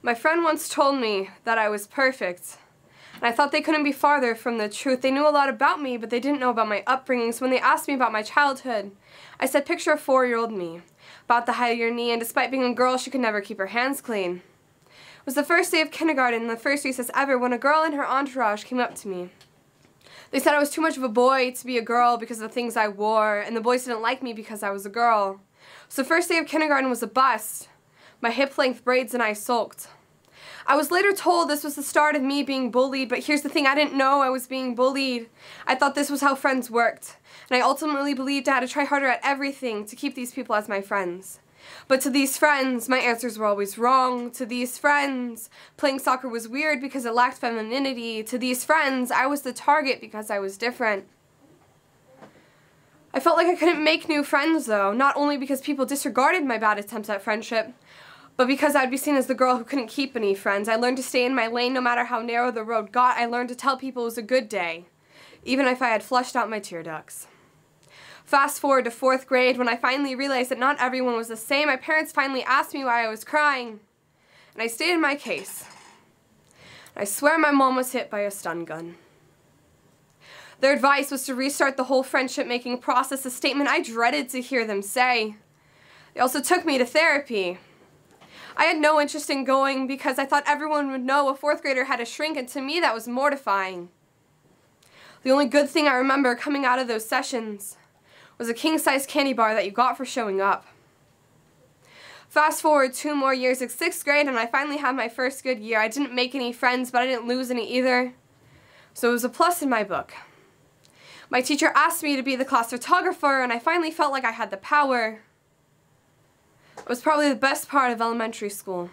My friend once told me that I was perfect. And I thought they couldn't be farther from the truth. They knew a lot about me, but they didn't know about my upbringing. So when they asked me about my childhood, I said, picture a four-year-old me, about the height of your knee, and despite being a girl, she could never keep her hands clean. It was the first day of kindergarten, the first recess ever, when a girl and her entourage came up to me. They said I was too much of a boy to be a girl because of the things I wore, and the boys didn't like me because I was a girl. So the first day of kindergarten was a bust. My hip-length braids and I sulked. I was later told this was the start of me being bullied, but here's the thing, I didn't know I was being bullied. I thought this was how friends worked, and I ultimately believed I had to try harder at everything to keep these people as my friends. But to these friends, my answers were always wrong. To these friends, playing soccer was weird because it lacked femininity. To these friends, I was the target because I was different. I felt like I couldn't make new friends though, not only because people disregarded my bad attempts at friendship, but because I'd be seen as the girl who couldn't keep any friends, I learned to stay in my lane no matter how narrow the road got. I learned to tell people it was a good day, even if I had flushed out my tear ducts. Fast forward to fourth grade, when I finally realized that not everyone was the same, my parents finally asked me why I was crying. And I stated my case. I swear my mom was hit by a stun gun. Their advice was to restart the whole friendship making process, a statement I dreaded to hear them say. They also took me to therapy. I had no interest in going because I thought everyone would know a fourth grader had a shrink and to me that was mortifying. The only good thing I remember coming out of those sessions was a king-size candy bar that you got for showing up. Fast forward two more years in sixth grade and I finally had my first good year. I didn't make any friends but I didn't lose any either. So it was a plus in my book. My teacher asked me to be the class photographer and I finally felt like I had the power. It was probably the best part of elementary school.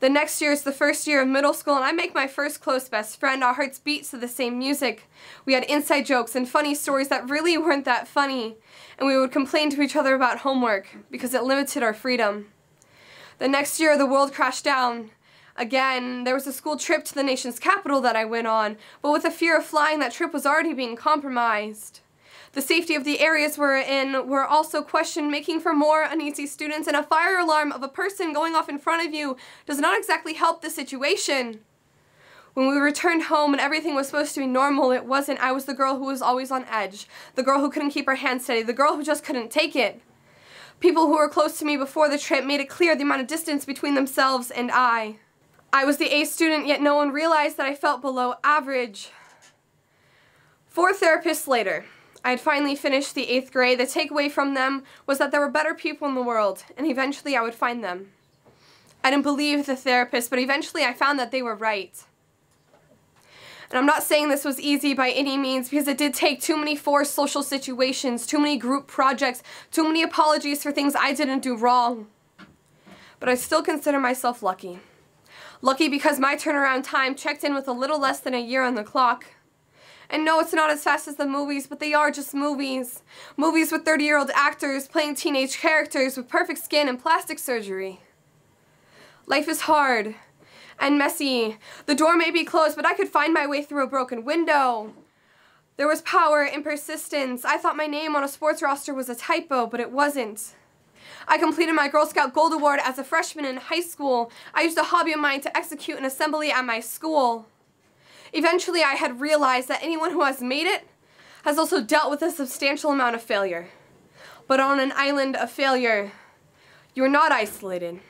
The next year is the first year of middle school and I make my first close best friend. Our hearts beat to the same music. We had inside jokes and funny stories that really weren't that funny. And we would complain to each other about homework because it limited our freedom. The next year the world crashed down. Again, there was a school trip to the nation's capital that I went on, but with the fear of flying that trip was already being compromised. The safety of the areas we're in were also questioned, making for more uneasy students, and a fire alarm of a person going off in front of you does not exactly help the situation. When we returned home and everything was supposed to be normal, it wasn't. I was the girl who was always on edge, the girl who couldn't keep her hands steady, the girl who just couldn't take it. People who were close to me before the trip made it clear the amount of distance between themselves and I. I was the A student, yet no one realized that I felt below average. Four therapists later, I had finally finished the eighth grade. The takeaway from them was that there were better people in the world, and eventually I would find them. I didn't believe the therapist, but eventually I found that they were right. And I'm not saying this was easy by any means because it did take too many forced social situations, too many group projects, too many apologies for things I didn't do wrong. But I still consider myself lucky. Lucky because my turnaround time checked in with a little less than a year on the clock. And no, it's not as fast as the movies, but they are just movies. Movies with 30-year-old actors playing teenage characters with perfect skin and plastic surgery. Life is hard and messy. The door may be closed, but I could find my way through a broken window. There was power and persistence. I thought my name on a sports roster was a typo, but it wasn't. I completed my Girl Scout Gold Award as a freshman in high school. I used a hobby of mine to execute an assembly at my school. Eventually, I had realized that anyone who has made it has also dealt with a substantial amount of failure. But on an island of failure, you are not isolated.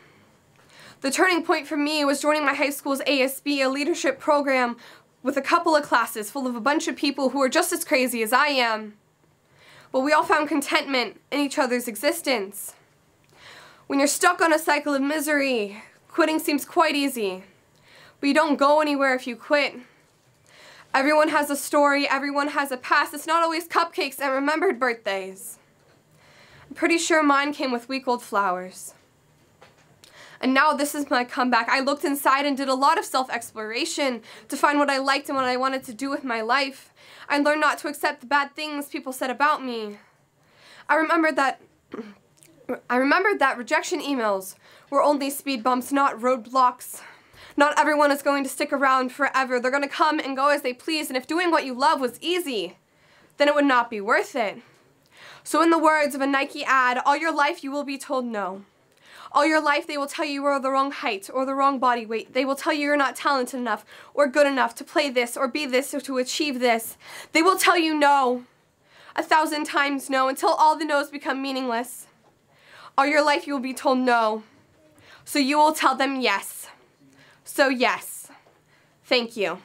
The turning point for me was joining my high school's ASB, a leadership program with a couple of classes full of a bunch of people who are just as crazy as I am. But we all found contentment in each other's existence. When you're stuck on a cycle of misery, quitting seems quite easy. But you don't go anywhere if you quit. Everyone has a story, everyone has a past. It's not always cupcakes and remembered birthdays. I'm pretty sure mine came with week old flowers. And now this is my comeback. I looked inside and did a lot of self-exploration to find what I liked and what I wanted to do with my life. I learned not to accept the bad things people said about me. I remembered that I remembered that rejection emails were only speed bumps, not roadblocks. Not everyone is going to stick around forever. They're going to come and go as they please, and if doing what you love was easy, then it would not be worth it. So in the words of a Nike ad, all your life you will be told no. All your life, they will tell you you are the wrong height or the wrong body weight. They will tell you you're not talented enough or good enough to play this or be this or to achieve this. They will tell you no. A thousand times no until all the no's become meaningless. All your life, you will be told no. So you will tell them yes. So, yes. Thank you.